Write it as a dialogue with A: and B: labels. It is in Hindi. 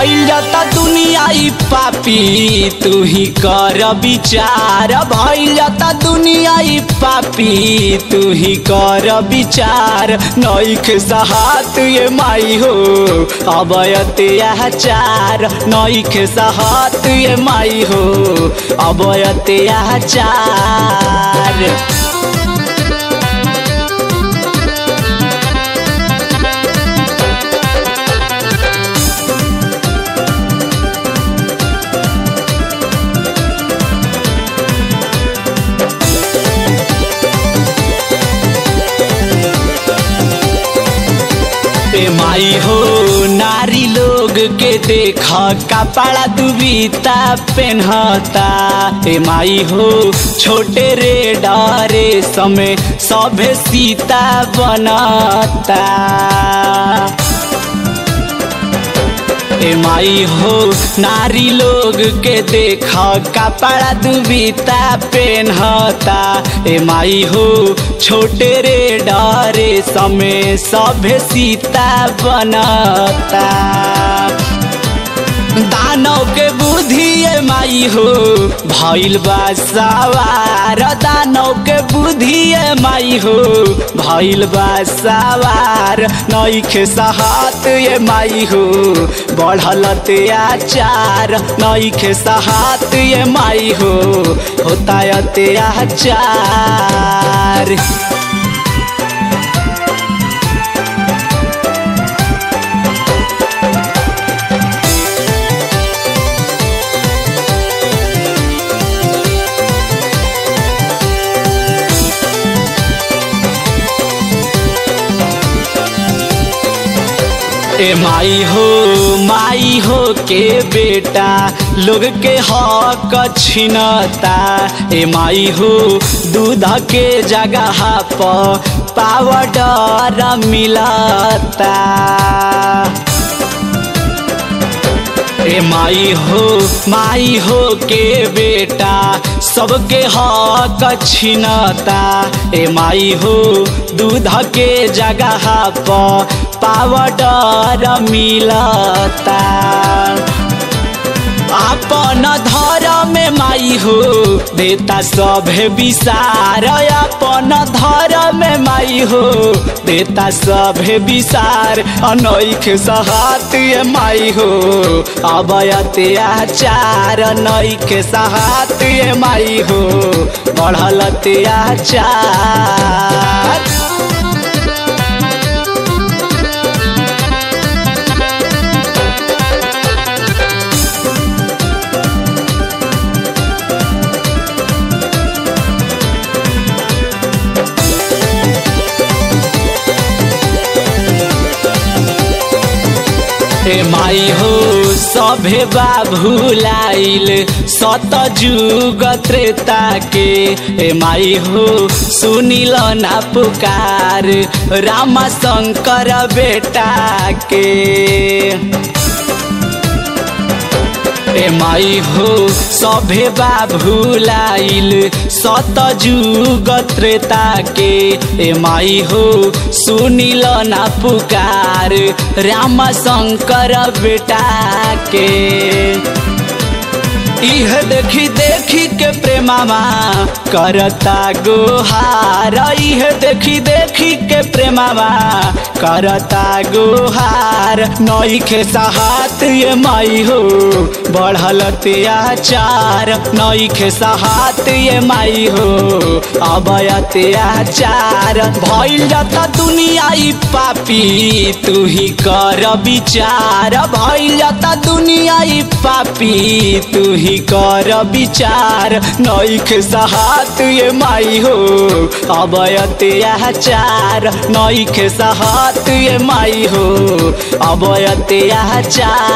A: भइल जाता दुनिया ई पापी, तू ही कर विचार। भइल जाता दुनिया ई पापी, तू ही कर विचार। नई नईख सहात ये माई हो अबयत आचार नईख सहात ये माई हो अबयत आचार माई हो। नारी लोग के देख कपड़ा दुबीता पहनता ए माई हो, छोटे रे डरे समय सभे सीता बनता। माई हो, नारी लोग के देख, कपड़ा दुबीता पेनहता ए माई हो, छोटे रे डरे समय सभे सीता बनता। ए हो भइल बा सवार दानव के बुद्धि माई हो भइल बा सवार, नईखे सहात ए माई हो बढ़ल अत्याचार नईखे सहात ये माई हो होता अत्याचार ए, माई हो माई हो के बेटा, लोग के हक छिनता। ए, माई हो, दूध के जगह पर पावडर मिलता। ए, माई हो माई हो के बेटा सबके हक छिनता, ए माई हो, दूध के जगह पर पावडर मिलता। अपन धर्म में माई हो, देता सभे विसार, अपन धर्म में माई हो, देता सभे विसार, अनैख सहात माई हो। अबयत आचार नैख सहात माई हो बढ़ल हे माई हो सभे बा भूलाइल सत जुग त्रेता के ए माई हो, सुनिल ना पुकार रामा शंकर बेटा के ए माई हो, सभे बा भूलाइल। सत जुग त्रेता के ए माई हो, सुनिल ना पुकार। राम शंकर बेटा के इह देखी देखी के प्रेमामा करता गोहार इह देखी देखी के प्रेमामा करता गोहार नईखे सहात ये माई हो। बढ़ल अत्याचार नईखे सहात ये माई हो। अब अत्याचार, भइल जाता दुनिया पापी, तू ही कर विचार। भइल जाता दुनिया पापी, तू ही कर विचार नईख सहात ये माई हो अब अत्याचार नईख सहात ये माई हो अब अत्याचार